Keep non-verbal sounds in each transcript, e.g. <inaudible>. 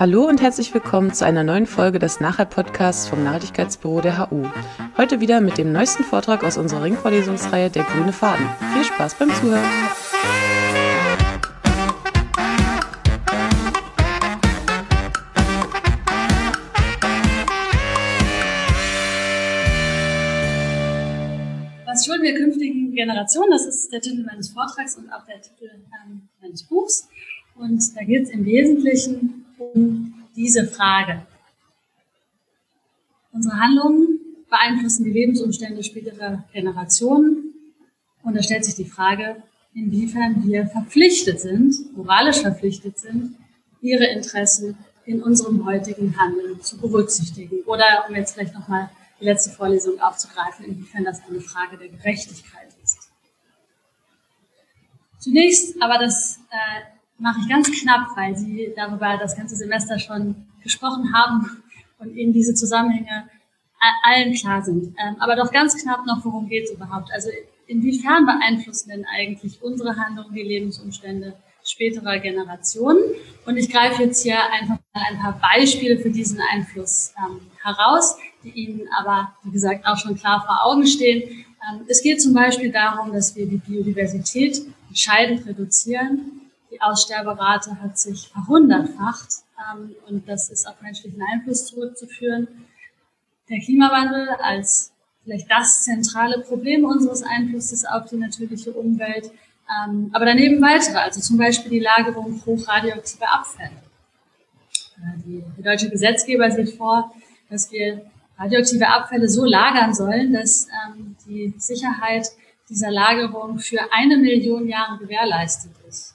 Hallo und herzlich willkommen zu einer neuen Folge des Nachhalt-Podcasts vom Nachhaltigkeitsbüro der HU. Heute wieder mit dem neuesten Vortrag aus unserer Ringvorlesungsreihe Der grüne Faden. Viel Spaß beim Zuhören! Was schulden wir künftigen Generationen? Das ist der Titel meines Vortrags und auch der Titel ähm, meines Buchs. Und da geht es im Wesentlichen um diese Frage. Unsere Handlungen beeinflussen die Lebensumstände späterer Generationen. Und da stellt sich die Frage, inwiefern wir verpflichtet sind, moralisch verpflichtet sind, ihre Interessen in unserem heutigen Handeln zu berücksichtigen. Oder um jetzt vielleicht nochmal die letzte Vorlesung aufzugreifen, inwiefern das eine Frage der Gerechtigkeit ist. Zunächst, aber das äh, mache ich ganz knapp, weil Sie darüber das ganze Semester schon gesprochen haben und Ihnen diese Zusammenhänge allen klar sind. Ähm, aber doch ganz knapp noch, worum geht es überhaupt? Also inwiefern beeinflussen denn eigentlich unsere Handlungen die Lebensumstände späterer Generationen? Und ich greife jetzt hier einfach mal ein paar Beispiele für diesen Einfluss ähm, heraus, die Ihnen aber, wie gesagt, auch schon klar vor Augen stehen. Ähm, es geht zum Beispiel darum, dass wir die Biodiversität entscheidend reduzieren die Aussterberate hat sich verhundertfacht ähm, und das ist auf menschlichen Einfluss zurückzuführen. Der Klimawandel als vielleicht das zentrale Problem unseres Einflusses auf die natürliche Umwelt, ähm, aber daneben weitere, also zum Beispiel die Lagerung hochradioaktiver Abfälle. Äh, der deutsche Gesetzgeber sieht vor, dass wir radioaktive Abfälle so lagern sollen, dass ähm, die Sicherheit dieser Lagerung für eine Million Jahre gewährleistet ist.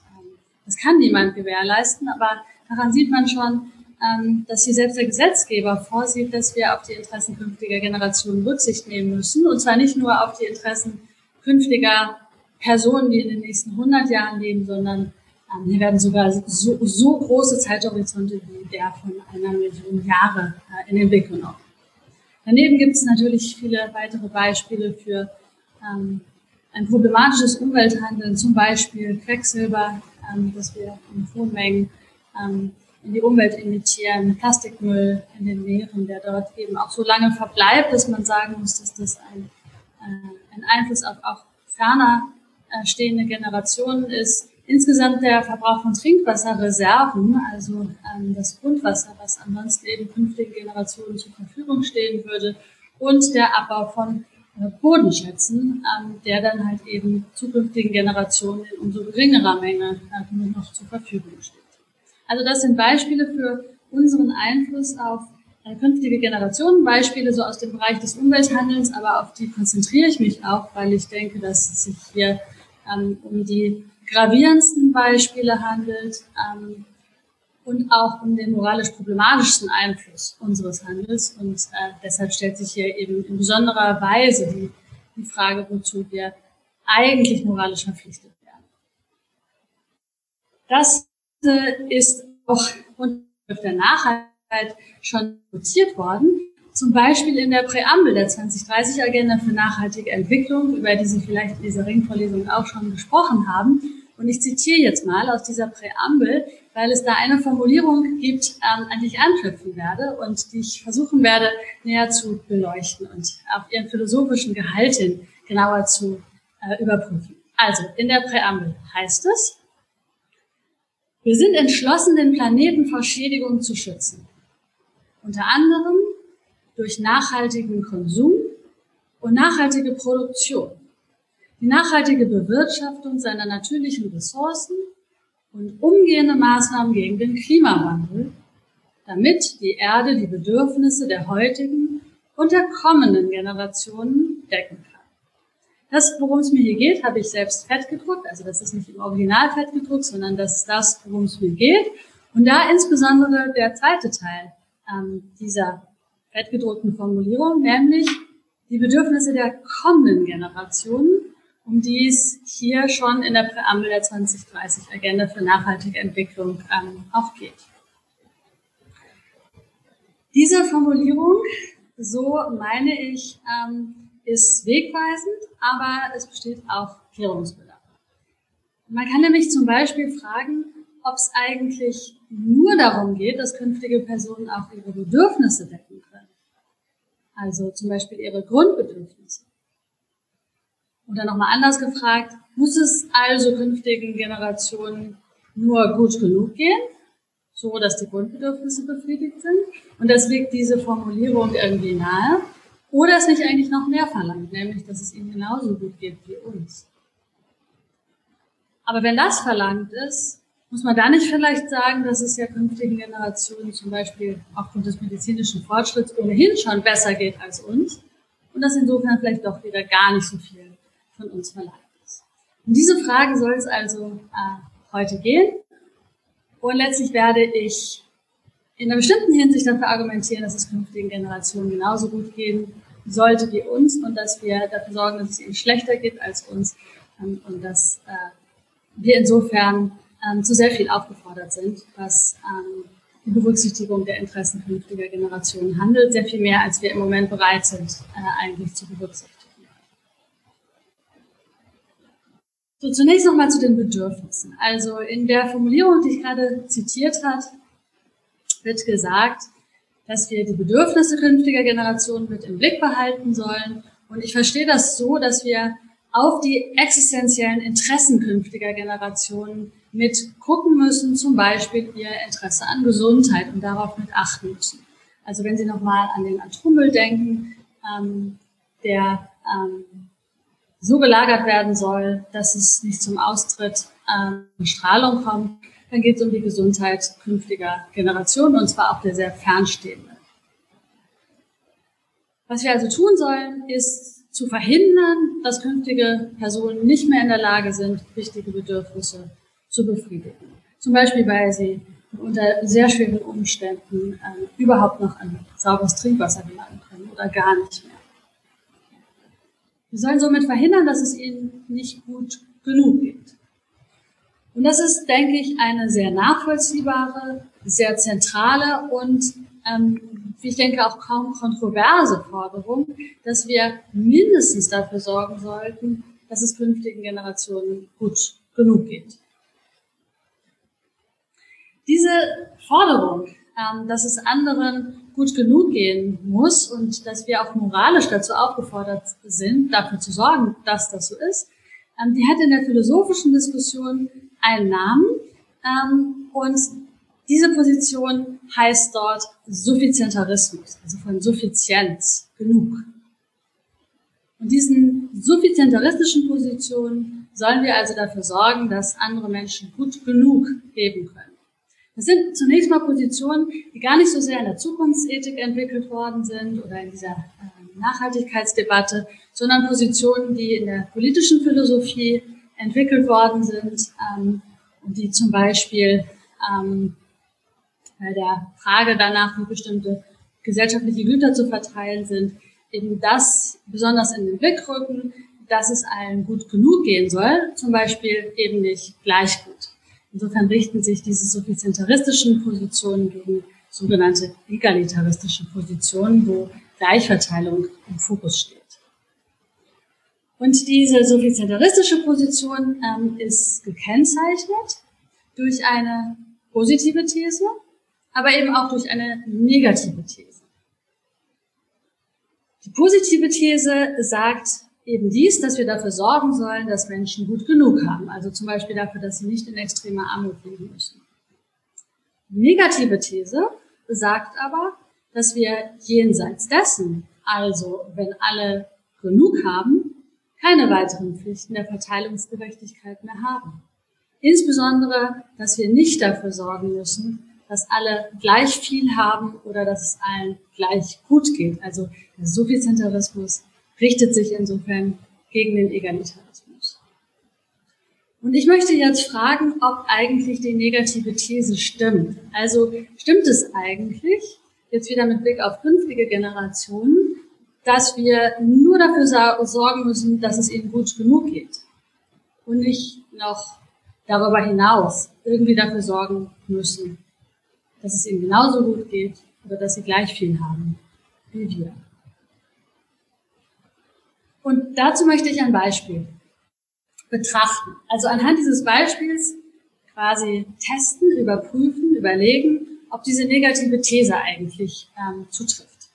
Das kann niemand gewährleisten, aber daran sieht man schon, ähm, dass hier selbst der Gesetzgeber vorsieht, dass wir auf die Interessen künftiger Generationen Rücksicht nehmen müssen. Und zwar nicht nur auf die Interessen künftiger Personen, die in den nächsten 100 Jahren leben, sondern ähm, hier werden sogar so, so große Zeithorizonte wie der von einer Million Jahre äh, in den Blick genommen. Daneben gibt es natürlich viele weitere Beispiele für ähm, ein problematisches Umwelthandeln, zum Beispiel Quecksilber, dass wir in hohen Mengen ähm, in die Umwelt emittieren, Plastikmüll in den Meeren, der dort eben auch so lange verbleibt, dass man sagen muss, dass das ein, äh, ein Einfluss auf auch ferner äh, stehende Generationen ist. Insgesamt der Verbrauch von Trinkwasserreserven, also ähm, das Grundwasser, was ansonsten eben künftigen Generationen zur Verfügung stehen würde, und der Abbau von äh, Bodenschätzen, ähm, der dann halt eben zukünftigen Generationen in umso geringerer Menge äh, nur noch zur Verfügung steht. Also das sind Beispiele für unseren Einfluss auf äh, künftige Generationen, Beispiele so aus dem Bereich des Umwelthandelns, aber auf die konzentriere ich mich auch, weil ich denke, dass es sich hier ähm, um die gravierendsten Beispiele handelt, ähm, und auch um den moralisch problematischsten Einfluss unseres Handels. Und äh, deshalb stellt sich hier eben in besonderer Weise die, die Frage, wozu wir eigentlich moralisch verpflichtet werden. Das äh, ist auch unter der Nachhaltigkeit schon notiert worden. Zum Beispiel in der Präambel der 2030-Agenda für nachhaltige Entwicklung, über die Sie vielleicht in dieser Ringvorlesung auch schon gesprochen haben. Und ich zitiere jetzt mal aus dieser Präambel, weil es da eine Formulierung gibt, ähm, an die ich anknüpfen werde und die ich versuchen werde, näher zu beleuchten und auf ihren philosophischen Gehalt hin genauer zu äh, überprüfen. Also, in der Präambel heißt es, wir sind entschlossen, den Planeten vor Schädigung zu schützen. Unter anderem durch nachhaltigen Konsum und nachhaltige Produktion, die nachhaltige Bewirtschaftung seiner natürlichen Ressourcen und umgehende Maßnahmen gegen den Klimawandel, damit die Erde die Bedürfnisse der heutigen und der kommenden Generationen decken kann. Das, worum es mir hier geht, habe ich selbst fett gedruckt. Also das ist nicht im Original fett gedruckt, sondern das ist das, worum es mir geht. Und da insbesondere der zweite Teil ähm, dieser fettgedruckten Formulierung, nämlich die Bedürfnisse der kommenden Generationen um die es hier schon in der Präambel der 2030 Agenda für nachhaltige Entwicklung ähm, auch geht. Diese Formulierung, so meine ich, ähm, ist wegweisend, aber es besteht auch Klärungsbedarf. Man kann nämlich zum Beispiel fragen, ob es eigentlich nur darum geht, dass künftige Personen auch ihre Bedürfnisse decken können. Also zum Beispiel ihre Grundbedürfnisse. Oder nochmal anders gefragt, muss es also künftigen Generationen nur gut genug gehen, so dass die Grundbedürfnisse befriedigt sind? Und das liegt diese Formulierung irgendwie nahe. Oder es nicht eigentlich noch mehr verlangt, nämlich, dass es ihnen genauso gut geht wie uns. Aber wenn das verlangt ist, muss man da nicht vielleicht sagen, dass es ja künftigen Generationen zum Beispiel aufgrund des medizinischen Fortschritts ohnehin schon besser geht als uns und dass insofern vielleicht doch wieder gar nicht so viel von uns verlangt ist? Um diese Frage soll es also äh, heute gehen. Und letztlich werde ich in einer bestimmten Hinsicht dafür argumentieren, dass es künftigen Generationen genauso gut gehen sollte wie uns und dass wir dafür sorgen, dass es ihnen schlechter geht als uns ähm, und dass äh, wir insofern ähm, zu sehr viel aufgefordert sind, was ähm, die Berücksichtigung der Interessen künftiger Generationen handelt, sehr viel mehr, als wir im Moment bereit sind, äh, eigentlich zu berücksichtigen. So, zunächst nochmal zu den Bedürfnissen. Also in der Formulierung, die ich gerade zitiert hat, wird gesagt, dass wir die Bedürfnisse künftiger Generationen mit im Blick behalten sollen. Und ich verstehe das so, dass wir auf die existenziellen Interessen künftiger Generationen mit gucken müssen, zum Beispiel ihr Interesse an Gesundheit und darauf mit achten müssen. Also wenn Sie nochmal an den Atommüll denken, ähm, der ähm, so gelagert werden soll, dass es nicht zum Austritt an Strahlung kommt, dann geht es um die Gesundheit künftiger Generationen und zwar auch der sehr fernstehenden. Was wir also tun sollen, ist zu verhindern, dass künftige Personen nicht mehr in der Lage sind, wichtige Bedürfnisse zu befriedigen. Zum Beispiel, weil sie unter sehr schweren Umständen äh, überhaupt noch an sauberes Trinkwasser gelangen können oder gar nicht mehr. Wir sollen somit verhindern, dass es ihnen nicht gut genug geht. Und das ist, denke ich, eine sehr nachvollziehbare, sehr zentrale und, ähm, wie ich denke, auch kaum kontroverse Forderung, dass wir mindestens dafür sorgen sollten, dass es künftigen Generationen gut genug geht. Diese Forderung, ähm, dass es anderen gut genug gehen muss und dass wir auch moralisch dazu aufgefordert sind, dafür zu sorgen, dass das so ist, ähm, die hat in der philosophischen Diskussion einen Namen ähm, und diese Position heißt dort Suffizientarismus, also von Suffizienz, genug. Und diesen suffizientaristischen Positionen sollen wir also dafür sorgen, dass andere Menschen gut genug leben können. Das sind zunächst mal Positionen, die gar nicht so sehr in der Zukunftsethik entwickelt worden sind oder in dieser äh, Nachhaltigkeitsdebatte, sondern Positionen, die in der politischen Philosophie entwickelt worden sind ähm, und die zum Beispiel ähm, bei der Frage danach, wie bestimmte gesellschaftliche Güter zu verteilen sind, eben das besonders in den Blick rücken, dass es allen gut genug gehen soll, zum Beispiel eben nicht gleich gut. Insofern richten sich diese suffizientaristischen Positionen gegen sogenannte egalitaristische Positionen, wo Gleichverteilung im Fokus steht. Und diese suffizientaristische Position ähm, ist gekennzeichnet durch eine positive These, aber eben auch durch eine negative These. Die positive These sagt, eben dies, dass wir dafür sorgen sollen, dass Menschen gut genug haben. Also zum Beispiel dafür, dass sie nicht in extremer Armut leben müssen. Negative These sagt aber, dass wir jenseits dessen, also wenn alle genug haben, keine weiteren Pflichten der Verteilungsgerechtigkeit mehr haben. Insbesondere, dass wir nicht dafür sorgen müssen, dass alle gleich viel haben oder dass es allen gleich gut geht. Also der Suffizientarismus richtet sich insofern gegen den Egalitarismus. Und ich möchte jetzt fragen, ob eigentlich die negative These stimmt. Also stimmt es eigentlich, jetzt wieder mit Blick auf künftige Generationen, dass wir nur dafür sorgen müssen, dass es ihnen gut genug geht und nicht noch darüber hinaus irgendwie dafür sorgen müssen, dass es ihnen genauso gut geht oder dass sie gleich viel haben wie wir. Und dazu möchte ich ein Beispiel betrachten. Also anhand dieses Beispiels quasi testen, überprüfen, überlegen, ob diese negative These eigentlich ähm, zutrifft.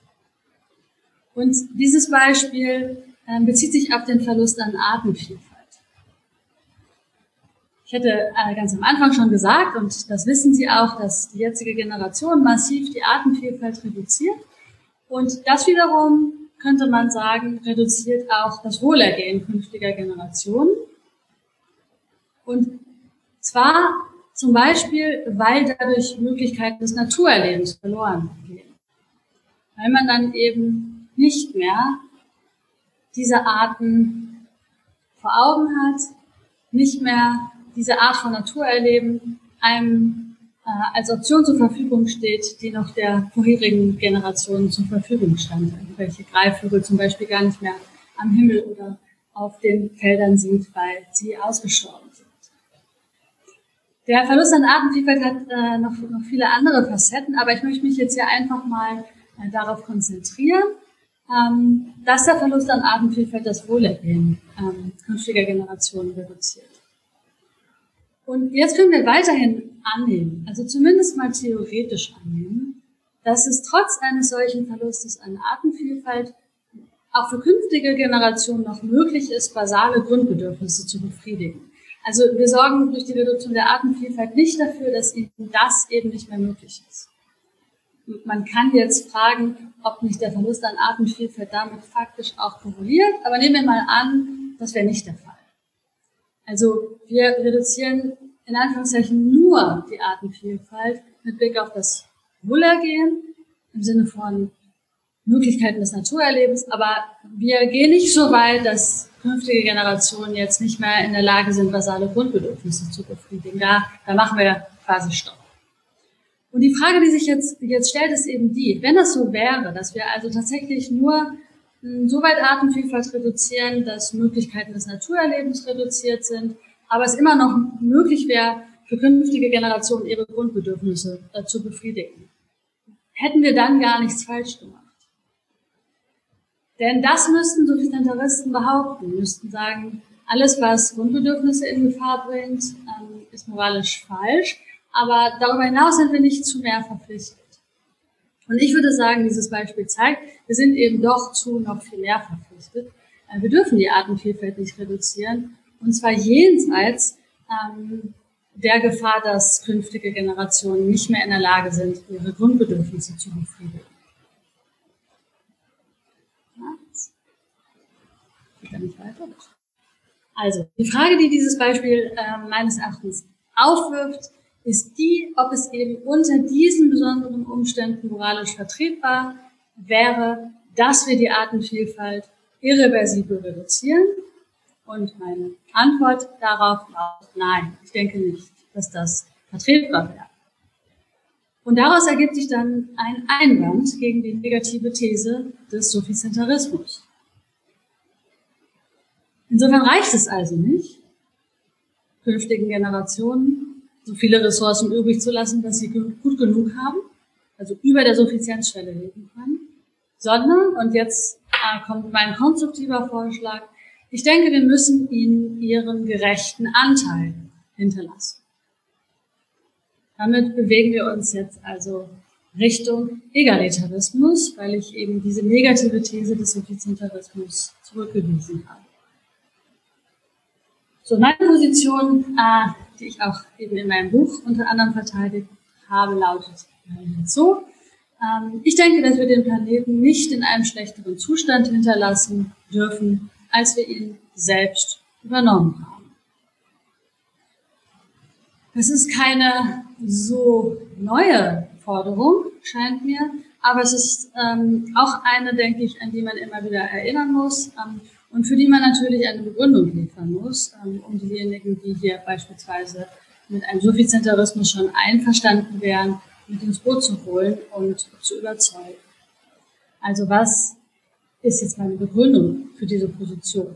Und dieses Beispiel ähm, bezieht sich auf den Verlust an Artenvielfalt. Ich hätte äh, ganz am Anfang schon gesagt, und das wissen Sie auch, dass die jetzige Generation massiv die Artenvielfalt reduziert. Und das wiederum, könnte man sagen, reduziert auch das Wohlergehen künftiger Generationen. Und zwar zum Beispiel, weil dadurch Möglichkeiten des Naturerlebens verloren gehen. Weil man dann eben nicht mehr diese Arten vor Augen hat, nicht mehr diese Art von Naturerleben einem als Option zur Verfügung steht, die noch der vorherigen Generation zur Verfügung stand. Also welche Greifvögel zum Beispiel gar nicht mehr am Himmel oder auf den Feldern sieht, weil sie ausgestorben sind. Der Verlust an Artenvielfalt hat äh, noch, noch viele andere Facetten, aber ich möchte mich jetzt hier einfach mal äh, darauf konzentrieren, ähm, dass der Verlust an Artenvielfalt das Wohlergehen ähm, künftiger Generationen reduziert. Und jetzt können wir weiterhin annehmen, also zumindest mal theoretisch annehmen, dass es trotz eines solchen Verlustes an Artenvielfalt auch für künftige Generationen noch möglich ist, basale Grundbedürfnisse zu befriedigen. Also wir sorgen durch die Reduktion der Artenvielfalt nicht dafür, dass ihnen das eben nicht mehr möglich ist. Man kann jetzt fragen, ob nicht der Verlust an Artenvielfalt damit faktisch auch korreliert, aber nehmen wir mal an, das wäre nicht der Fall. Also wir reduzieren in Anführungszeichen nur die Artenvielfalt mit Blick auf das Wohlergehen im Sinne von Möglichkeiten des Naturerlebens, aber wir gehen nicht so weit, dass künftige Generationen jetzt nicht mehr in der Lage sind, basale Grundbedürfnisse zu befriedigen. Da, da machen wir quasi Stopp. Und die Frage, die sich jetzt, jetzt stellt, ist eben die, wenn das so wäre, dass wir also tatsächlich nur Soweit Artenvielfalt reduzieren, dass Möglichkeiten des Naturerlebens reduziert sind, aber es immer noch möglich wäre, für künftige Generationen ihre Grundbedürfnisse äh, zu befriedigen. Hätten wir dann gar nichts falsch gemacht. Denn das müssten Subsidiaristen behaupten, müssten sagen, alles, was Grundbedürfnisse in Gefahr bringt, ähm, ist moralisch falsch, aber darüber hinaus sind wir nicht zu mehr verpflichtet. Und ich würde sagen, dieses Beispiel zeigt, wir sind eben doch zu noch viel mehr verpflichtet. Äh, wir dürfen die Artenvielfalt nicht reduzieren. Und zwar jenseits ähm, der Gefahr, dass künftige Generationen nicht mehr in der Lage sind, ihre Grundbedürfnisse zu befriedigen. Also, die Frage, die dieses Beispiel äh, meines Erachtens aufwirft, ist die, ob es eben unter diesen besonderen Umständen moralisch vertretbar wäre, dass wir die Artenvielfalt irreversibel reduzieren. Und meine Antwort darauf lautet nein. Ich denke nicht, dass das vertretbar wäre. Und daraus ergibt sich dann ein Einwand gegen die negative These des Suffizentarismus. Insofern reicht es also nicht, künftigen Generationen so viele Ressourcen übrig zu lassen, dass sie gut genug haben, also über der Suffizienzschwelle leben können, sondern, und jetzt äh, kommt mein konstruktiver Vorschlag, ich denke, wir müssen ihnen ihren gerechten Anteil hinterlassen. Damit bewegen wir uns jetzt also Richtung Egalitarismus, weil ich eben diese negative These des Suffizientarismus zurückgewiesen habe. So, meine Position äh, die ich auch eben in meinem Buch unter anderem verteidigt habe, lautet so. Ähm, ich denke, dass wir den Planeten nicht in einem schlechteren Zustand hinterlassen dürfen, als wir ihn selbst übernommen haben. Das ist keine so neue Forderung, scheint mir, aber es ist ähm, auch eine, denke ich, an die man immer wieder erinnern muss. Ähm, und für die man natürlich eine Begründung liefern muss, ähm, um diejenigen, die hier beispielsweise mit einem Suffizentarismus schon einverstanden wären, mit ins Boot zu holen und zu überzeugen. Also was ist jetzt meine Begründung für diese Position?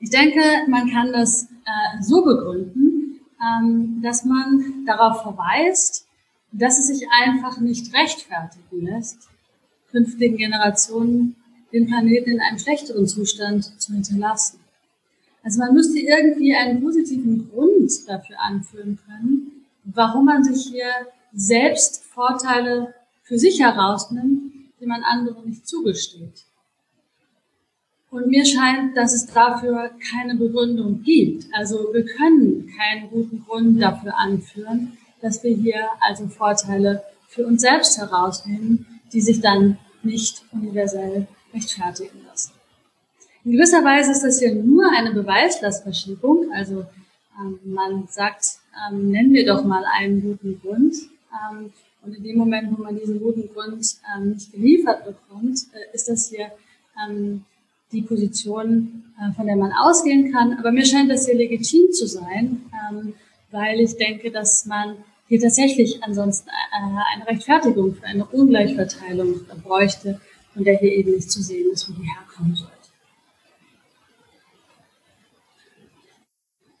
Ich denke, man kann das äh, so begründen, ähm, dass man darauf verweist, dass es sich einfach nicht rechtfertigen lässt, künftigen Generationen den Planeten in einem schlechteren Zustand zu hinterlassen. Also man müsste irgendwie einen positiven Grund dafür anführen können, warum man sich hier selbst Vorteile für sich herausnimmt, die man anderen nicht zugesteht. Und mir scheint, dass es dafür keine Begründung gibt. Also wir können keinen guten Grund dafür anführen, dass wir hier also Vorteile für uns selbst herausnehmen, die sich dann nicht universell rechtfertigen lassen. In gewisser Weise ist das hier nur eine Beweislastverschiebung. Also ähm, man sagt, ähm, nennen wir doch mal einen guten Grund. Ähm, und in dem Moment, wo man diesen guten Grund ähm, nicht geliefert bekommt, äh, ist das hier ähm, die Position, äh, von der man ausgehen kann. Aber mir scheint das hier legitim zu sein, ähm, weil ich denke, dass man hier tatsächlich ansonsten äh, eine Rechtfertigung für eine Ungleichverteilung bräuchte, von der hier eben nicht zu sehen ist, wo die herkommen sollte.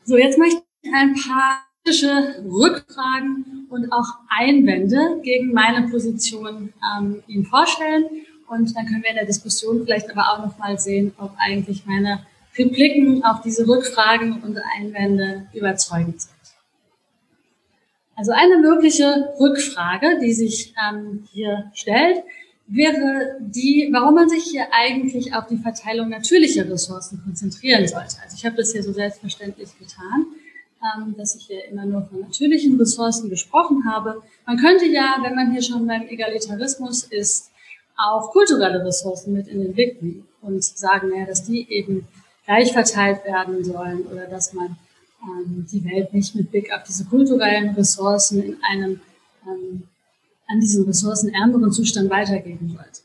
So, jetzt möchte ich ein paar kritische Rückfragen und auch Einwände gegen meine Position ähm, Ihnen vorstellen und dann können wir in der Diskussion vielleicht aber auch nochmal sehen, ob eigentlich meine Repliken auf diese Rückfragen und Einwände überzeugend sind. Also eine mögliche Rückfrage, die sich ähm, hier stellt, wäre die, warum man sich hier eigentlich auf die Verteilung natürlicher Ressourcen konzentrieren sollte. Also ich habe das hier so selbstverständlich getan, ähm, dass ich hier immer nur von natürlichen Ressourcen gesprochen habe. Man könnte ja, wenn man hier schon beim Egalitarismus ist, auch kulturelle Ressourcen mit in den Blick nehmen und sagen, ja, dass die eben gleich verteilt werden sollen oder dass man ähm, die Welt nicht mit Blick auf diese kulturellen Ressourcen in einem ähm, an diesen Ressourcen ärmeren Zustand weitergeben sollte.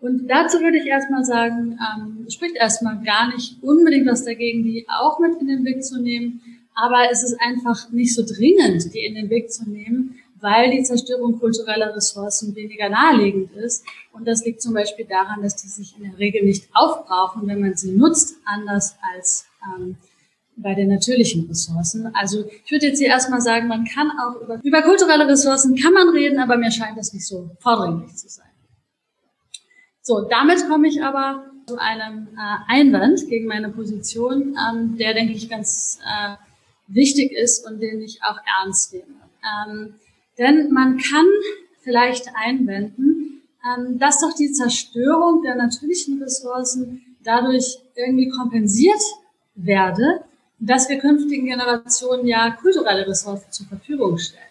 Und dazu würde ich erstmal sagen, ähm, spricht erstmal gar nicht unbedingt was dagegen, die auch mit in den Blick zu nehmen, aber es ist einfach nicht so dringend, die in den Blick zu nehmen, weil die Zerstörung kultureller Ressourcen weniger naheliegend ist. Und das liegt zum Beispiel daran, dass die sich in der Regel nicht aufbrauchen, wenn man sie nutzt, anders als ähm, bei den natürlichen Ressourcen. Also ich würde jetzt hier erstmal sagen, man kann auch über, über kulturelle Ressourcen kann man reden, aber mir scheint das nicht so vordringlich zu sein. So, damit komme ich aber zu einem äh, Einwand gegen meine Position, ähm, der, denke ich, ganz äh, wichtig ist und den ich auch ernst nehme. Ähm, denn man kann vielleicht einwenden, ähm, dass doch die Zerstörung der natürlichen Ressourcen dadurch irgendwie kompensiert werde, dass wir künftigen Generationen ja kulturelle Ressourcen zur Verfügung stellen.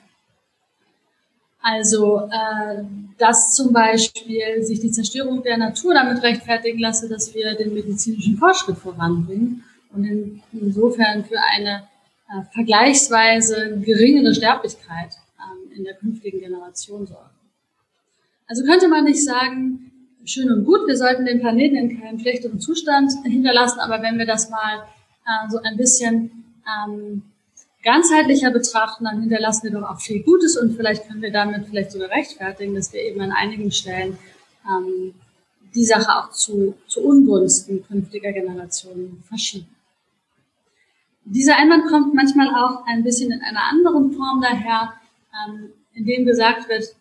Also, äh, dass zum Beispiel sich die Zerstörung der Natur damit rechtfertigen lasse, dass wir den medizinischen Fortschritt voranbringen und in, insofern für eine äh, vergleichsweise geringere Sterblichkeit in der künftigen Generation sorgen. Also könnte man nicht sagen, schön und gut, wir sollten den Planeten in keinem schlechteren Zustand hinterlassen, aber wenn wir das mal äh, so ein bisschen ähm, ganzheitlicher betrachten, dann hinterlassen wir doch auch viel Gutes und vielleicht können wir damit vielleicht sogar rechtfertigen, dass wir eben an einigen Stellen ähm, die Sache auch zu, zu Ungunsten künftiger Generationen verschieben. Dieser Einwand kommt manchmal auch ein bisschen in einer anderen Form daher, ähm, in dem gesagt wird,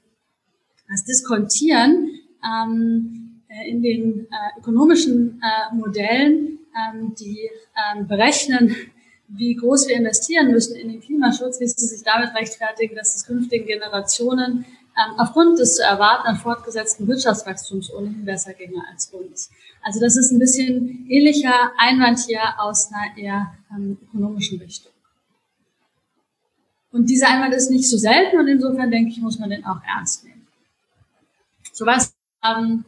das Diskontieren ähm, äh, in den äh, ökonomischen äh, Modellen, die ähm, berechnen, wie groß wir investieren müssen in den Klimaschutz, ließe sich damit rechtfertigen, dass es künftigen Generationen ähm, aufgrund des zu erwartenden fortgesetzten Wirtschaftswachstums ohnehin besser ginge als uns. Also das ist ein bisschen ähnlicher Einwand hier aus einer eher ähm, ökonomischen Richtung. Und dieser Einwand ist nicht so selten und insofern denke ich, muss man den auch ernst nehmen. So was ähm,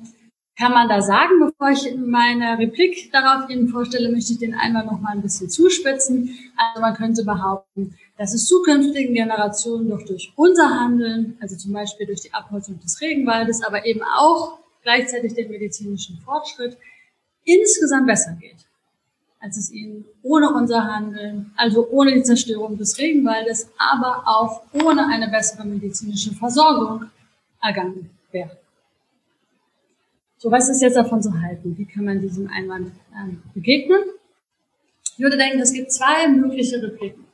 kann man da sagen? Bevor ich meine Replik darauf Ihnen vorstelle, möchte ich den Einwand noch mal ein bisschen zuspitzen. Also man könnte behaupten, dass es zukünftigen Generationen doch durch unser Handeln, also zum Beispiel durch die Abholzung des Regenwaldes, aber eben auch gleichzeitig den medizinischen Fortschritt, insgesamt besser geht als es ihnen ohne unser Handeln, also ohne die Zerstörung des Regenwaldes, aber auch ohne eine bessere medizinische Versorgung ergangen wäre. So, was ist jetzt davon zu halten? Wie kann man diesem Einwand ähm, begegnen? Ich würde denken, es gibt zwei mögliche Repliken.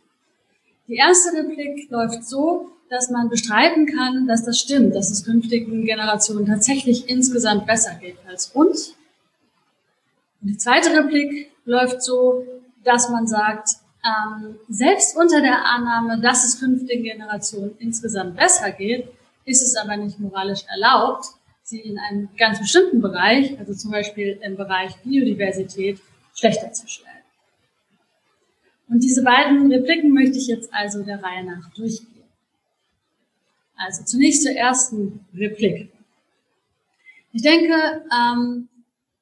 Die erste Replik läuft so, dass man bestreiten kann, dass das stimmt, dass es künftigen Generationen tatsächlich insgesamt besser geht als uns. Und die zweite Replik läuft so, dass man sagt, ähm, selbst unter der Annahme, dass es künftigen Generationen insgesamt besser geht, ist es aber nicht moralisch erlaubt, sie in einem ganz bestimmten Bereich, also zum Beispiel im Bereich Biodiversität, schlechter zu stellen. Und diese beiden Repliken möchte ich jetzt also der Reihe nach durchgehen. Also zunächst zur ersten Replik. Ich denke, ähm,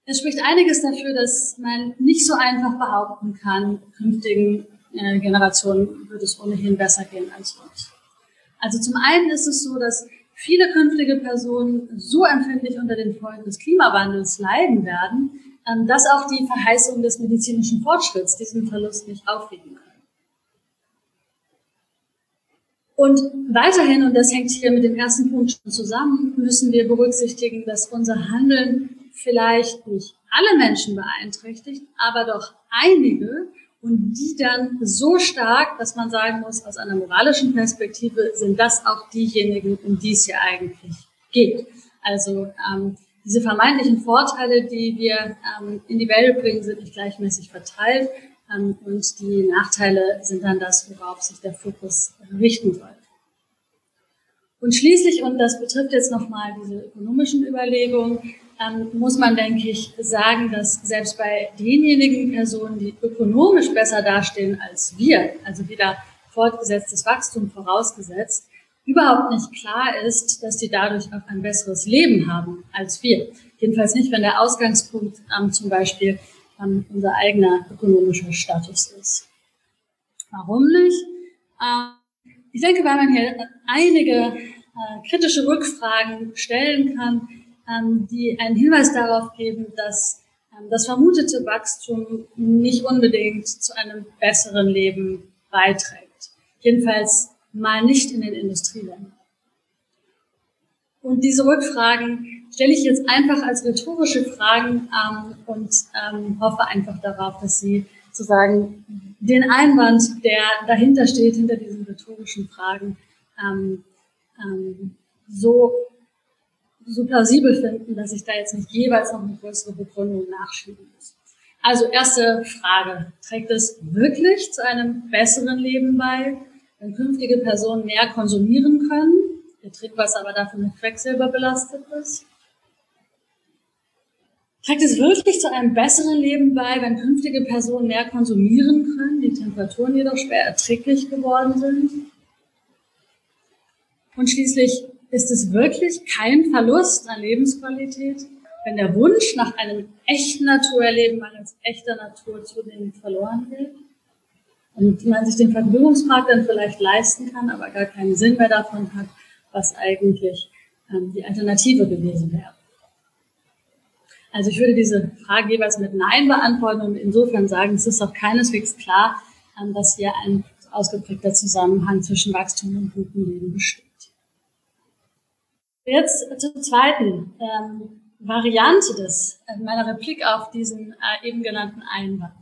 es spricht einiges dafür, dass man nicht so einfach behaupten kann, künftigen äh, Generationen wird es ohnehin besser gehen als uns. Also zum einen ist es so, dass viele künftige Personen so empfindlich unter den Folgen des Klimawandels leiden werden, ähm, dass auch die Verheißung des medizinischen Fortschritts diesen Verlust nicht aufwiegen können. Und weiterhin, und das hängt hier mit dem ersten Punkt schon zusammen, müssen wir berücksichtigen, dass unser Handeln vielleicht nicht alle Menschen beeinträchtigt, aber doch einige und die dann so stark, dass man sagen muss, aus einer moralischen Perspektive sind das auch diejenigen, um die es hier eigentlich geht. Also ähm, diese vermeintlichen Vorteile, die wir ähm, in die Welt bringen, sind nicht gleichmäßig verteilt ähm, und die Nachteile sind dann das, worauf sich der Fokus richten soll. Und schließlich, und das betrifft jetzt nochmal diese ökonomischen Überlegungen, ähm, muss man, denke ich, sagen, dass selbst bei denjenigen Personen, die ökonomisch besser dastehen als wir, also wieder fortgesetztes Wachstum vorausgesetzt, überhaupt nicht klar ist, dass die dadurch auch ein besseres Leben haben als wir. Jedenfalls nicht, wenn der Ausgangspunkt ähm, zum Beispiel ähm, unser eigener ökonomischer Status ist. Warum nicht? Ich denke, weil man hier einige äh, kritische Rückfragen stellen kann, ähm, die einen Hinweis darauf geben, dass ähm, das vermutete Wachstum nicht unbedingt zu einem besseren Leben beiträgt. Jedenfalls mal nicht in den Industrieländern. Und diese Rückfragen stelle ich jetzt einfach als rhetorische Fragen ähm, und ähm, hoffe einfach darauf, dass Sie sozusagen den Einwand, der dahinter steht, hinter diesen rhetorischen Fragen, ähm, ähm, so so plausibel finden, dass ich da jetzt nicht jeweils noch eine größere Begründung nachschieben muss. Also erste Frage, trägt es wirklich zu einem besseren Leben bei, wenn künftige Personen mehr konsumieren können, ihr Trinkwasser aber dafür mit Quecksilber belastet ist? Trägt es wirklich zu einem besseren Leben bei, wenn künftige Personen mehr konsumieren können, die Temperaturen jedoch schwer erträglich geworden sind? Und schließlich, ist es wirklich kein Verlust an Lebensqualität, wenn der Wunsch nach einem echten Naturerleben mangels echter Natur zunehmend verloren geht? Und man sich den Vergnügungspark dann vielleicht leisten kann, aber gar keinen Sinn mehr davon hat, was eigentlich ähm, die Alternative gewesen wäre. Also ich würde diese Frage jeweils mit Nein beantworten und insofern sagen, es ist auch keineswegs klar, ähm, dass hier ein ausgeprägter Zusammenhang zwischen Wachstum und gutem Leben besteht. Jetzt zur zweiten ähm, Variante des, äh, meiner Replik auf diesen äh, eben genannten Einwand.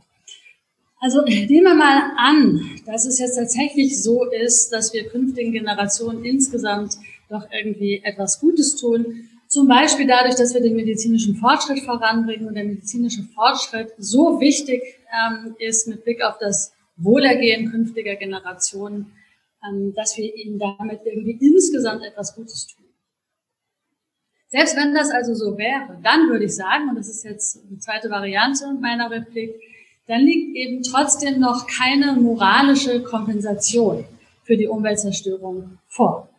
Also nehmen wir mal an, dass es jetzt tatsächlich so ist, dass wir künftigen Generationen insgesamt doch irgendwie etwas Gutes tun. Zum Beispiel dadurch, dass wir den medizinischen Fortschritt voranbringen und der medizinische Fortschritt so wichtig ähm, ist mit Blick auf das Wohlergehen künftiger Generationen, ähm, dass wir ihnen damit irgendwie insgesamt etwas Gutes tun. Selbst wenn das also so wäre, dann würde ich sagen, und das ist jetzt die zweite Variante meiner Replik, dann liegt eben trotzdem noch keine moralische Kompensation für die Umweltzerstörung vor.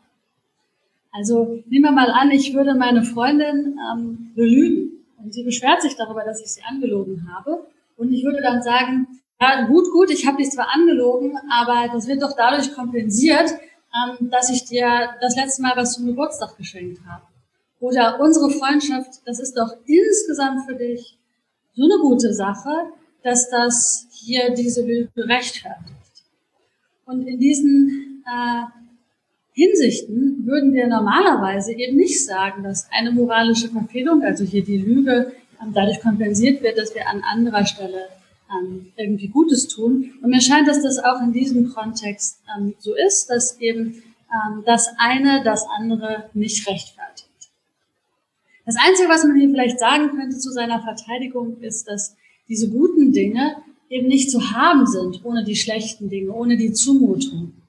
Also nehmen wir mal an, ich würde meine Freundin ähm, belügen und sie beschwert sich darüber, dass ich sie angelogen habe und ich würde dann sagen, ja gut, gut, ich habe dich zwar angelogen, aber das wird doch dadurch kompensiert, ähm, dass ich dir das letzte Mal was zum Geburtstag geschenkt habe. Oder unsere Freundschaft, das ist doch insgesamt für dich so eine gute Sache, dass das hier diese Lüge rechtfertigt. Und in diesen äh, Hinsichten würden wir normalerweise eben nicht sagen, dass eine moralische Verfehlung, also hier die Lüge, ähm, dadurch kompensiert wird, dass wir an anderer Stelle ähm, irgendwie Gutes tun. Und mir scheint, dass das auch in diesem Kontext ähm, so ist, dass eben das eine das andere nicht rechtfertigt. Das Einzige, was man hier vielleicht sagen könnte zu seiner Verteidigung, ist, dass diese guten Dinge eben nicht zu haben sind ohne die schlechten Dinge, ohne die Zumutung.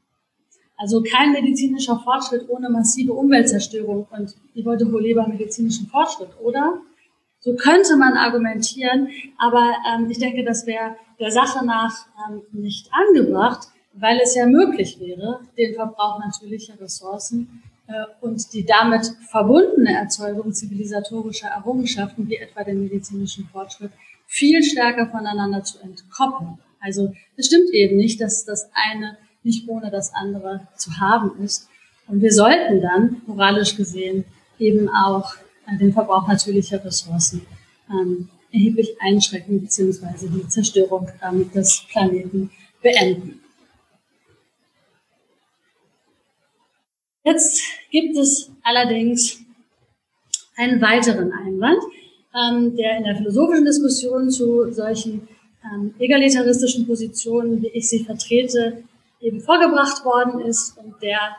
Also kein medizinischer Fortschritt ohne massive Umweltzerstörung und ich wollte wohl lieber medizinischen Fortschritt, oder? So könnte man argumentieren, aber ähm, ich denke, das wäre der Sache nach ähm, nicht angebracht, weil es ja möglich wäre, den Verbrauch natürlicher Ressourcen äh, und die damit verbundene Erzeugung zivilisatorischer Errungenschaften, wie etwa den medizinischen Fortschritt, viel stärker voneinander zu entkoppeln. Also es stimmt eben nicht, dass das eine nicht ohne das andere zu haben ist. Und wir sollten dann, moralisch gesehen, eben auch äh, den Verbrauch natürlicher Ressourcen ähm, erheblich einschränken beziehungsweise die Zerstörung ähm, des Planeten beenden. Jetzt gibt es allerdings einen weiteren Einwand, ähm, der in der philosophischen Diskussion zu solchen ähm, egalitaristischen Positionen, wie ich sie vertrete, eben vorgebracht worden ist und der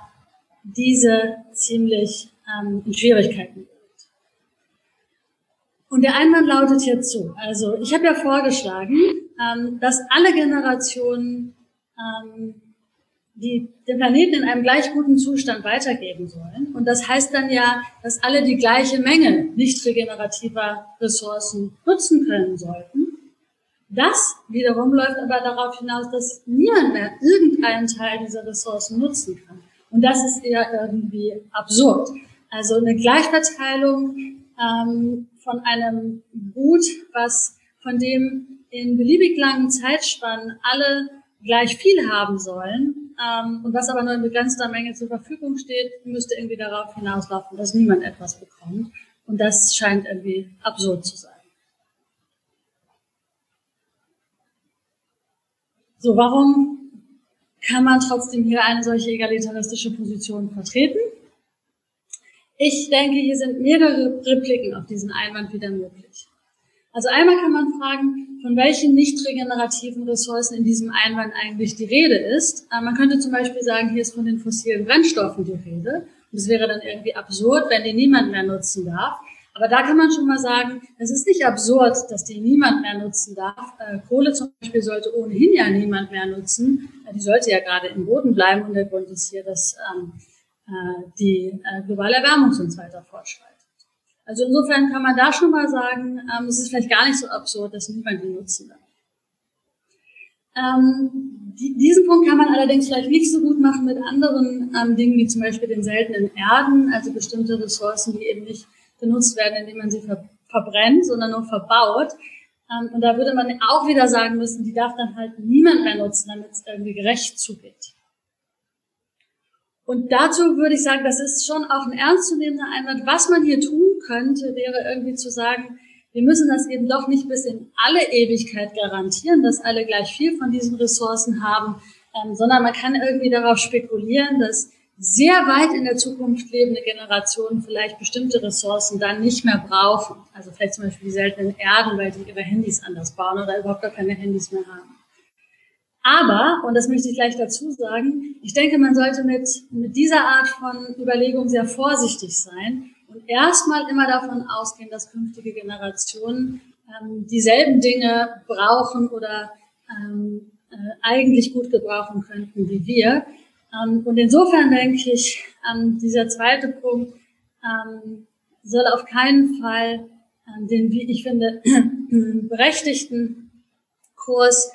diese ziemlich ähm, in Schwierigkeiten bringt. Und der Einwand lautet so. Also ich habe ja vorgeschlagen, ähm, dass alle Generationen ähm, die den Planeten in einem gleich guten Zustand weitergeben sollen. Und das heißt dann ja, dass alle die gleiche Menge nicht regenerativer Ressourcen nutzen können sollten. Das wiederum läuft aber darauf hinaus, dass niemand mehr irgendeinen Teil dieser Ressourcen nutzen kann. Und das ist eher irgendwie absurd. Also eine Gleichverteilung ähm, von einem Gut, was von dem in beliebig langen Zeitspannen alle gleich viel haben sollen ähm, und was aber nur in begrenzter Menge zur Verfügung steht, müsste irgendwie darauf hinauslaufen, dass niemand etwas bekommt. Und das scheint irgendwie absurd zu sein. So, warum kann man trotzdem hier eine solche egalitaristische Position vertreten? Ich denke, hier sind mehrere Repliken auf diesen Einwand wieder möglich. Also einmal kann man fragen, von welchen nicht regenerativen Ressourcen in diesem Einwand eigentlich die Rede ist. Äh, man könnte zum Beispiel sagen, hier ist von den fossilen Brennstoffen die Rede. Und es wäre dann irgendwie absurd, wenn die niemand mehr nutzen darf. Aber da kann man schon mal sagen, es ist nicht absurd, dass die niemand mehr nutzen darf. Äh, Kohle zum Beispiel sollte ohnehin ja niemand mehr nutzen. Äh, die sollte ja gerade im Boden bleiben und der Grund ist hier, dass ähm, äh, die äh, globale Erwärmung uns weiter fortschreitet. Also insofern kann man da schon mal sagen, ähm, es ist vielleicht gar nicht so absurd, dass niemand die nutzen darf. Ähm, die, diesen Punkt kann man allerdings vielleicht nicht so gut machen mit anderen ähm, Dingen, wie zum Beispiel den seltenen Erden, also bestimmte Ressourcen, die eben nicht genutzt werden, indem man sie ver verbrennt, sondern nur verbaut. Ähm, und da würde man auch wieder sagen müssen, die darf dann halt niemand mehr nutzen, damit es irgendwie gerecht zugeht. Und dazu würde ich sagen, das ist schon auch ein ernstzunehmender Einwand. Was man hier tun könnte, wäre irgendwie zu sagen, wir müssen das eben doch nicht bis in alle Ewigkeit garantieren, dass alle gleich viel von diesen Ressourcen haben, ähm, sondern man kann irgendwie darauf spekulieren, dass sehr weit in der Zukunft lebende Generationen vielleicht bestimmte Ressourcen dann nicht mehr brauchen. Also vielleicht zum Beispiel die seltenen Erden, weil die ihre Handys anders bauen oder überhaupt gar keine Handys mehr haben. Aber, und das möchte ich gleich dazu sagen, ich denke, man sollte mit, mit dieser Art von Überlegung sehr vorsichtig sein und erstmal immer davon ausgehen, dass künftige Generationen ähm, dieselben Dinge brauchen oder ähm, äh, eigentlich gut gebrauchen könnten wie wir. Ähm, und insofern denke ich, ähm, dieser zweite Punkt ähm, soll auf keinen Fall den, wie ich finde, <clears throat> berechtigten Kurs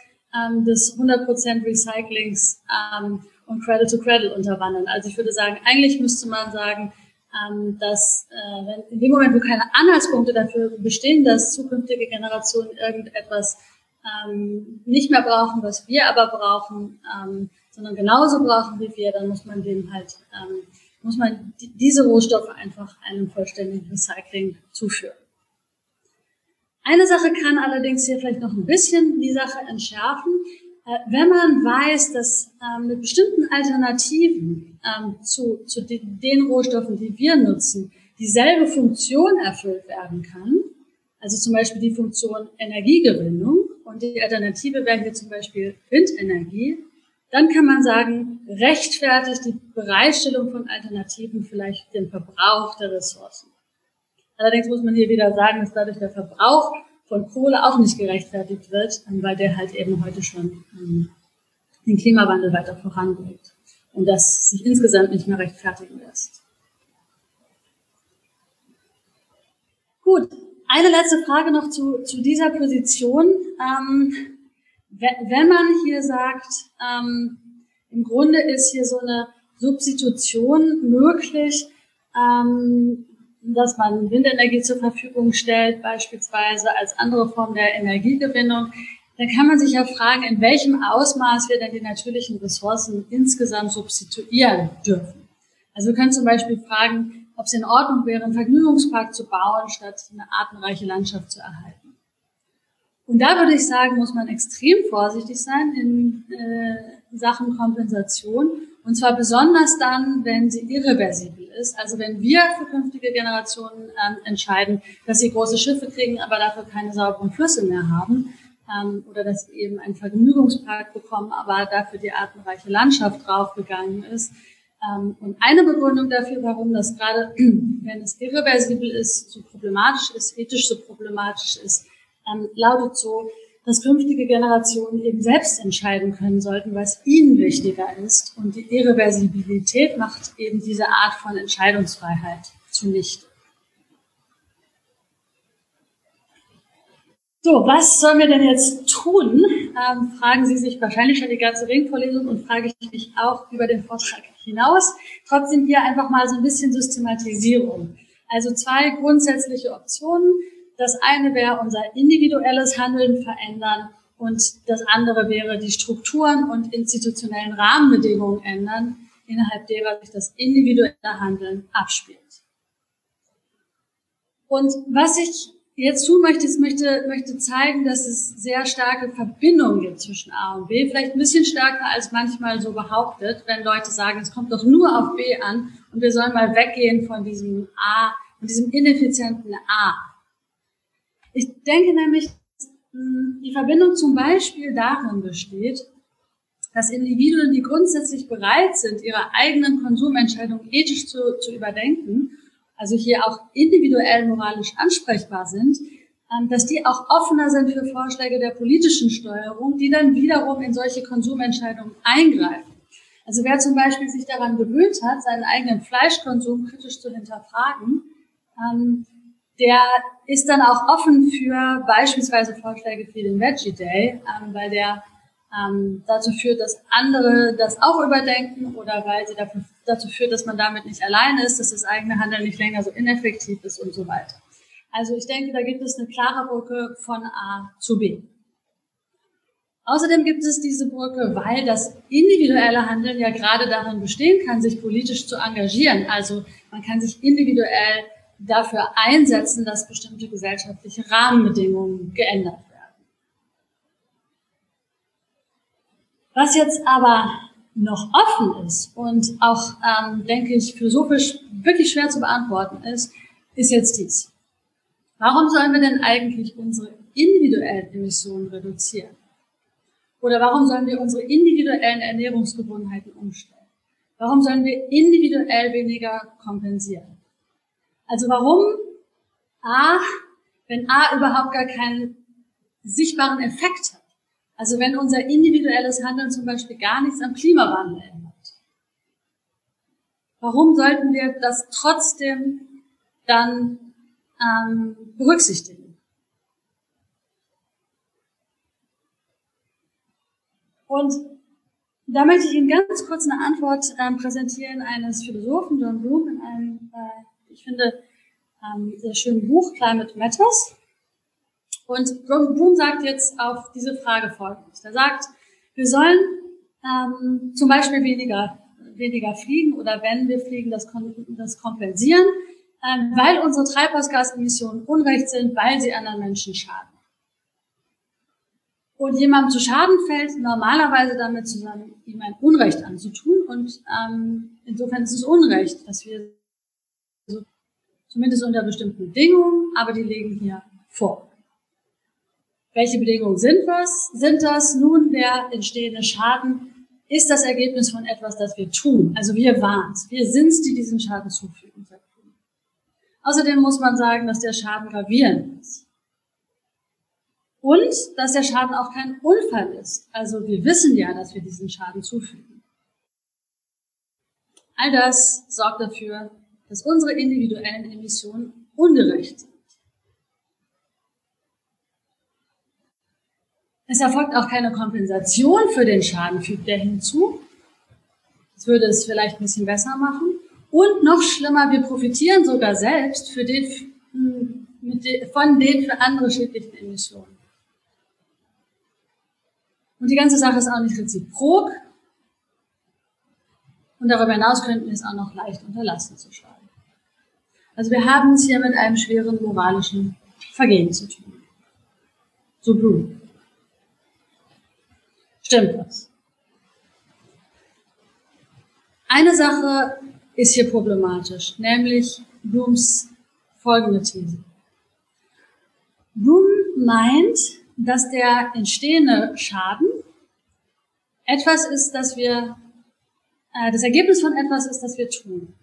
des 100% Recyclings und Credit to Credit unterwandern. Also ich würde sagen, eigentlich müsste man sagen, dass äh, wenn, in dem Moment, wo keine Anhaltspunkte dafür bestehen, dass zukünftige Generationen irgendetwas nicht mehr brauchen, was wir aber brauchen, sondern genauso brauchen wie wir, dann muss man dem halt, ähm, muss man diese Rohstoffe einfach einem vollständigen Recycling zuführen. Eine Sache kann allerdings hier vielleicht noch ein bisschen die Sache entschärfen. Äh, wenn man weiß, dass ähm, mit bestimmten Alternativen ähm, zu, zu den Rohstoffen, die wir nutzen, dieselbe Funktion erfüllt werden kann, also zum Beispiel die Funktion Energiegewinnung und die Alternative wäre hier zum Beispiel Windenergie, dann kann man sagen, rechtfertigt die Bereitstellung von Alternativen vielleicht den Verbrauch der Ressourcen. Allerdings muss man hier wieder sagen, dass dadurch der Verbrauch von Kohle auch nicht gerechtfertigt wird, weil der halt eben heute schon ähm, den Klimawandel weiter voranbringt und das sich insgesamt nicht mehr rechtfertigen lässt. Gut, eine letzte Frage noch zu, zu dieser Position. Ähm, wenn man hier sagt, ähm, im Grunde ist hier so eine Substitution möglich, ähm, dass man Windenergie zur Verfügung stellt, beispielsweise als andere Form der Energiegewinnung, dann kann man sich ja fragen, in welchem Ausmaß wir denn die natürlichen Ressourcen insgesamt substituieren dürfen. Also wir können zum Beispiel fragen, ob es in Ordnung wäre, einen Vergnügungspark zu bauen, statt eine artenreiche Landschaft zu erhalten. Und da würde ich sagen, muss man extrem vorsichtig sein in äh, Sachen Kompensation. Und zwar besonders dann, wenn sie irreversibel ist. Also wenn wir für künftige Generationen ähm, entscheiden, dass sie große Schiffe kriegen, aber dafür keine sauberen Flüsse mehr haben. Ähm, oder dass sie eben einen Vergnügungspark bekommen, aber dafür die artenreiche Landschaft draufgegangen ist. Ähm, und eine Begründung dafür, warum das gerade, <clears throat> wenn es irreversibel ist, so problematisch ist, ethisch so problematisch ist, ähm, lautet so, dass künftige Generationen eben selbst entscheiden können sollten, was ihnen wichtiger ist. Und die Irreversibilität macht eben diese Art von Entscheidungsfreiheit zunichte. So, was sollen wir denn jetzt tun? Ähm, fragen Sie sich wahrscheinlich schon die ganze Ringvorlesung und frage ich mich auch über den Vortrag hinaus. Trotzdem hier einfach mal so ein bisschen Systematisierung. Also zwei grundsätzliche Optionen. Das eine wäre unser individuelles Handeln verändern und das andere wäre die Strukturen und institutionellen Rahmenbedingungen ändern, innerhalb derer sich das individuelle Handeln abspielt. Und was ich jetzt tun möchte, ist, möchte, möchte zeigen, dass es sehr starke Verbindungen gibt zwischen A und B. Vielleicht ein bisschen stärker als manchmal so behauptet, wenn Leute sagen, es kommt doch nur auf B an und wir sollen mal weggehen von diesem A, von diesem ineffizienten A. Ich denke nämlich, hm, die Verbindung zum Beispiel darin besteht, dass Individuen, die grundsätzlich bereit sind, ihre eigenen Konsumentscheidungen ethisch zu, zu überdenken, also hier auch individuell moralisch ansprechbar sind, ähm, dass die auch offener sind für Vorschläge der politischen Steuerung, die dann wiederum in solche Konsumentscheidungen eingreifen. Also wer zum Beispiel sich daran gewöhnt hat, seinen eigenen Fleischkonsum kritisch zu hinterfragen, ähm, der ist dann auch offen für beispielsweise Vorschläge für den Veggie Day, ähm, weil der ähm, dazu führt, dass andere das auch überdenken oder weil sie dafür, dazu führt, dass man damit nicht allein ist, dass das eigene Handeln nicht länger so ineffektiv ist und so weiter. Also ich denke, da gibt es eine klare Brücke von A zu B. Außerdem gibt es diese Brücke, weil das individuelle Handeln ja gerade darin bestehen kann, sich politisch zu engagieren. Also man kann sich individuell dafür einsetzen, dass bestimmte gesellschaftliche Rahmenbedingungen geändert werden. Was jetzt aber noch offen ist und auch, ähm, denke ich, philosophisch wirklich schwer zu beantworten ist, ist jetzt dies. Warum sollen wir denn eigentlich unsere individuellen Emissionen reduzieren? Oder warum sollen wir unsere individuellen Ernährungsgewohnheiten umstellen? Warum sollen wir individuell weniger kompensieren? Also warum A, wenn A überhaupt gar keinen sichtbaren Effekt hat? Also wenn unser individuelles Handeln zum Beispiel gar nichts am Klimawandel ändert. Warum sollten wir das trotzdem dann ähm, berücksichtigen? Und da möchte ich Ihnen ganz kurz eine Antwort ähm, präsentieren eines Philosophen, John Bloom, in einem äh, ich finde, ähm, sehr schönen Buch Climate Matters. Und Bloom sagt jetzt auf diese Frage folgendes. Er sagt, wir sollen ähm, zum Beispiel weniger, weniger fliegen oder wenn wir fliegen, das, das kompensieren, ähm, weil unsere Treibhausgasemissionen unrecht sind, weil sie anderen Menschen schaden. Und jemandem zu Schaden fällt normalerweise damit zusammen, ihm ein Unrecht anzutun. Und ähm, insofern ist es Unrecht, dass wir zumindest unter bestimmten Bedingungen, aber die liegen hier vor. Welche Bedingungen sind was? Sind das nun der entstehende Schaden? Ist das Ergebnis von etwas, das wir tun? Also wir waren es. Wir sind es, die diesen Schaden zufügen. Außerdem muss man sagen, dass der Schaden gravierend ist. Und dass der Schaden auch kein Unfall ist. Also wir wissen ja, dass wir diesen Schaden zufügen. All das sorgt dafür, dass unsere individuellen Emissionen ungerecht sind. Es erfolgt auch keine Kompensation für den Schaden, fügt er hinzu. Das würde es vielleicht ein bisschen besser machen. Und noch schlimmer, wir profitieren sogar selbst für den, von den für andere schädlichen Emissionen. Und die ganze Sache ist auch nicht reziprok. Und darüber hinaus könnten wir es auch noch leicht unterlassen zu schreiben. Also wir haben es hier mit einem schweren moralischen Vergehen zu tun. So Bloom. Stimmt das? Eine Sache ist hier problematisch, nämlich Blooms folgende These. Bloom meint, dass der entstehende Schaden etwas ist, das wir, äh, das Ergebnis von etwas ist, das wir tun.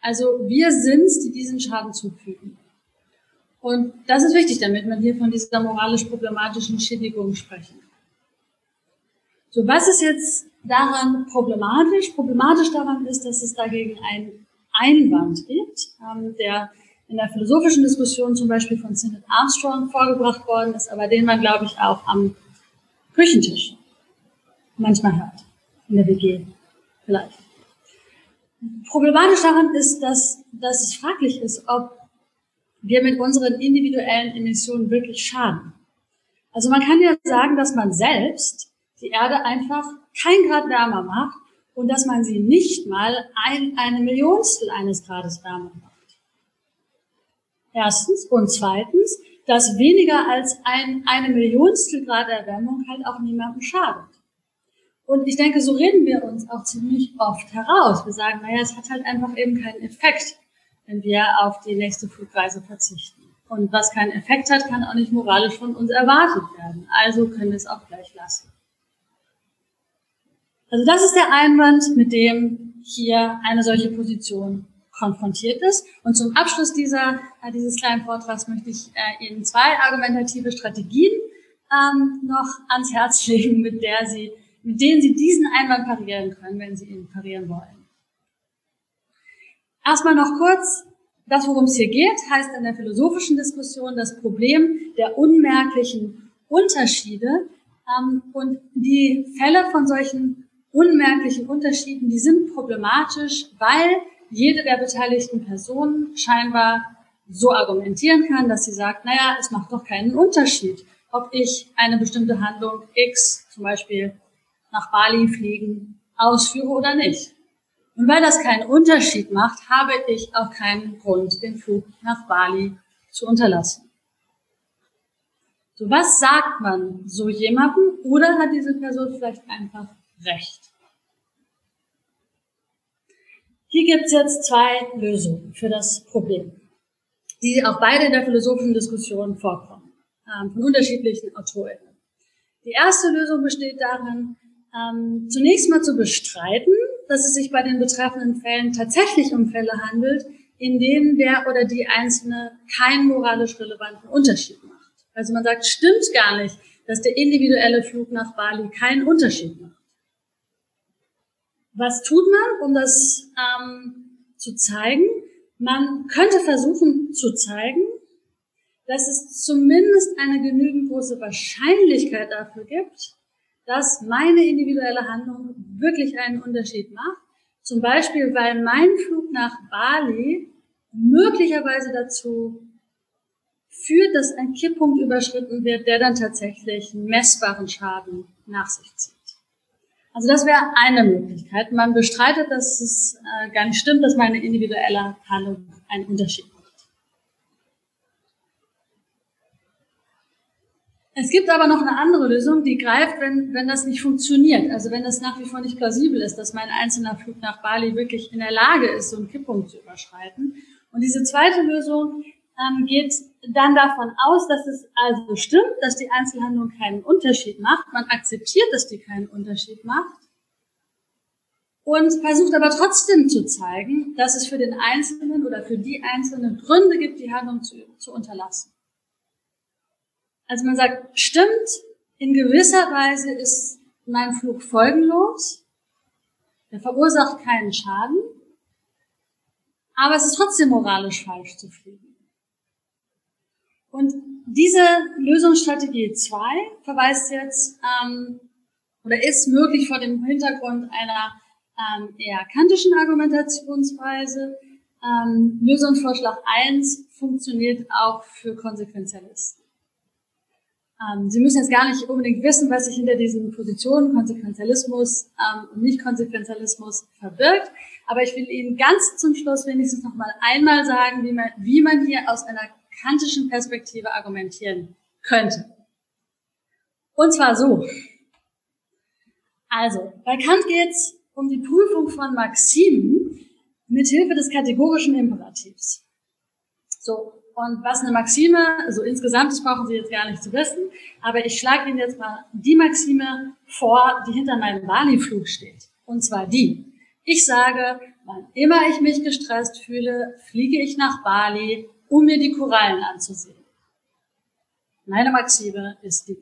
Also wir sind's, die diesen Schaden zufügen. Und das ist wichtig, damit man hier von dieser moralisch problematischen Schädigung sprechen kann. So, was ist jetzt daran problematisch? Problematisch daran ist, dass es dagegen einen Einwand gibt, ähm, der in der philosophischen Diskussion zum Beispiel von Synod Armstrong vorgebracht worden ist, aber den man, glaube ich, auch am Küchentisch manchmal hört, in der WG vielleicht. Problematisch daran ist, dass, dass es fraglich ist, ob wir mit unseren individuellen Emissionen wirklich schaden. Also man kann ja sagen, dass man selbst die Erde einfach kein Grad wärmer macht und dass man sie nicht mal ein, eine Millionstel eines Grades wärmer macht. Erstens. Und zweitens, dass weniger als ein, eine Millionstel Grad Erwärmung halt auch niemandem schadet. Und ich denke, so reden wir uns auch ziemlich oft heraus. Wir sagen, naja, es hat halt einfach eben keinen Effekt, wenn wir auf die nächste Flugreise verzichten. Und was keinen Effekt hat, kann auch nicht moralisch von uns erwartet werden. Also können wir es auch gleich lassen. Also das ist der Einwand, mit dem hier eine solche Position konfrontiert ist. Und zum Abschluss dieser, äh, dieses kleinen Vortrags möchte ich äh, Ihnen zwei argumentative Strategien ähm, noch ans Herz legen, mit, der Sie, mit denen Sie diesen Einwand parieren können, wenn Sie ihn parieren wollen. Erstmal noch kurz, das, worum es hier geht, heißt in der philosophischen Diskussion das Problem der unmerklichen Unterschiede. Ähm, und die Fälle von solchen unmerklichen Unterschieden, die sind problematisch, weil jede der beteiligten Personen scheinbar so argumentieren kann, dass sie sagt, naja, es macht doch keinen Unterschied, ob ich eine bestimmte Handlung X, zum Beispiel nach Bali fliegen, ausführe oder nicht. Und weil das keinen Unterschied macht, habe ich auch keinen Grund, den Flug nach Bali zu unterlassen. So, was sagt man so jemandem? Oder hat diese Person vielleicht einfach recht. Hier gibt es jetzt zwei Lösungen für das Problem, die auch beide in der philosophischen Diskussion vorkommen, ähm, von unterschiedlichen Autorinnen. Die erste Lösung besteht darin, ähm, zunächst mal zu bestreiten, dass es sich bei den betreffenden Fällen tatsächlich um Fälle handelt, in denen der oder die Einzelne keinen moralisch relevanten Unterschied macht. Also man sagt, stimmt gar nicht, dass der individuelle Flug nach Bali keinen Unterschied macht. Was tut man, um das ähm, zu zeigen? Man könnte versuchen zu zeigen, dass es zumindest eine genügend große Wahrscheinlichkeit dafür gibt, dass meine individuelle Handlung wirklich einen Unterschied macht. Zum Beispiel, weil mein Flug nach Bali möglicherweise dazu führt, dass ein Kipppunkt überschritten wird, der dann tatsächlich messbaren Schaden nach sich zieht. Also das wäre eine Möglichkeit. Man bestreitet, dass es äh, gar nicht stimmt, dass meine individuelle Handlung einen Unterschied macht. Es gibt aber noch eine andere Lösung, die greift, wenn, wenn das nicht funktioniert. Also wenn das nach wie vor nicht plausibel ist, dass mein einzelner Flug nach Bali wirklich in der Lage ist, so einen Kipppunkt zu überschreiten. Und diese zweite Lösung ähm, geht dann davon aus, dass es also stimmt, dass die Einzelhandlung keinen Unterschied macht. Man akzeptiert, dass die keinen Unterschied macht. Und versucht aber trotzdem zu zeigen, dass es für den Einzelnen oder für die Einzelnen Gründe gibt, die Handlung zu, zu unterlassen. Also man sagt, stimmt, in gewisser Weise ist mein Flug folgenlos. Der verursacht keinen Schaden. Aber es ist trotzdem moralisch falsch zu fliegen. Und diese Lösungsstrategie 2 verweist jetzt ähm, oder ist möglich vor dem Hintergrund einer ähm, eher kantischen Argumentationsweise. Ähm, Lösungsvorschlag 1 funktioniert auch für Konsequenzialisten. Ähm, Sie müssen jetzt gar nicht unbedingt wissen, was sich hinter diesen Positionen Konsequenzialismus ähm, und Nicht-Konsequenzialismus verbirgt. Aber ich will Ihnen ganz zum Schluss wenigstens noch mal einmal sagen, wie man, wie man hier aus einer kantischen Perspektive argumentieren könnte. Und zwar so. Also, bei Kant geht es um die Prüfung von Maximen mit Hilfe des kategorischen Imperativs. So, und was eine Maxime, also insgesamt, das brauchen Sie jetzt gar nicht zu wissen, aber ich schlage Ihnen jetzt mal die Maxime vor, die hinter meinem Bali-Flug steht. Und zwar die. Ich sage, wann immer ich mich gestresst fühle, fliege ich nach Bali, um mir die Korallen anzusehen. Meine Maxime ist die.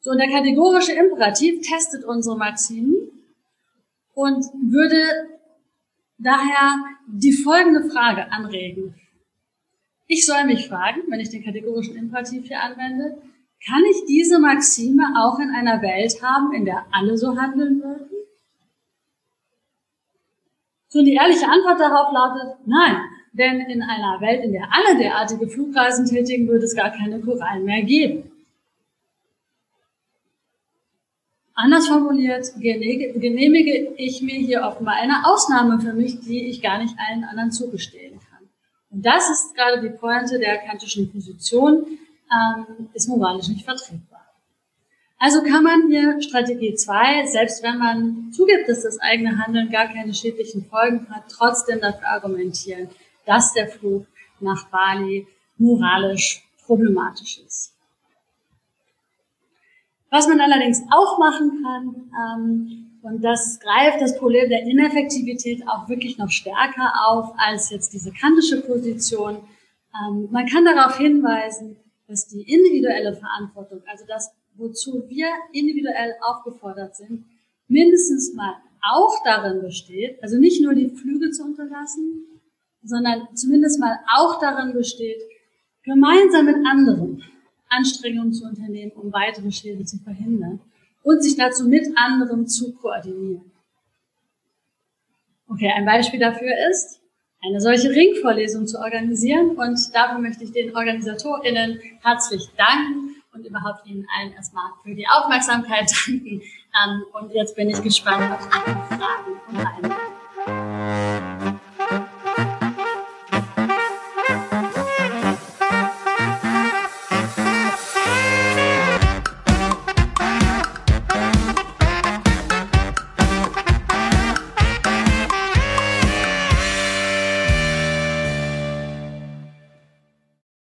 So, und der kategorische Imperativ testet unsere Maximen und würde daher die folgende Frage anregen. Ich soll mich fragen, wenn ich den kategorischen Imperativ hier anwende, kann ich diese Maxime auch in einer Welt haben, in der alle so handeln würden? So, die ehrliche Antwort darauf lautet, nein. Denn in einer Welt, in der alle derartige Flugreisen tätigen, würde es gar keine Korallen mehr geben. Anders formuliert, genehmige ich mir hier offenbar eine Ausnahme für mich, die ich gar nicht allen anderen zugestehen kann. Und das ist gerade die Pointe der kantischen Position, ähm, ist moralisch nicht vertretbar. Also kann man hier Strategie 2, selbst wenn man zugibt, dass das eigene Handeln gar keine schädlichen Folgen hat, trotzdem dafür argumentieren, dass der Flug nach Bali moralisch problematisch ist. Was man allerdings auch machen kann, ähm, und das greift das Problem der Ineffektivität auch wirklich noch stärker auf als jetzt diese kantische Position. Ähm, man kann darauf hinweisen, dass die individuelle Verantwortung, also das, wozu wir individuell aufgefordert sind, mindestens mal auch darin besteht, also nicht nur die Flüge zu unterlassen, sondern zumindest mal auch darin besteht, gemeinsam mit anderen Anstrengungen zu unternehmen, um weitere Schäden zu verhindern und sich dazu mit anderen zu koordinieren. Okay, ein Beispiel dafür ist, eine solche Ringvorlesung zu organisieren und dafür möchte ich den OrganisatorInnen herzlich danken und überhaupt Ihnen allen erstmal für die Aufmerksamkeit <laughs> danken. Und jetzt bin ich gespannt auf Ihre Fragen und Einwände.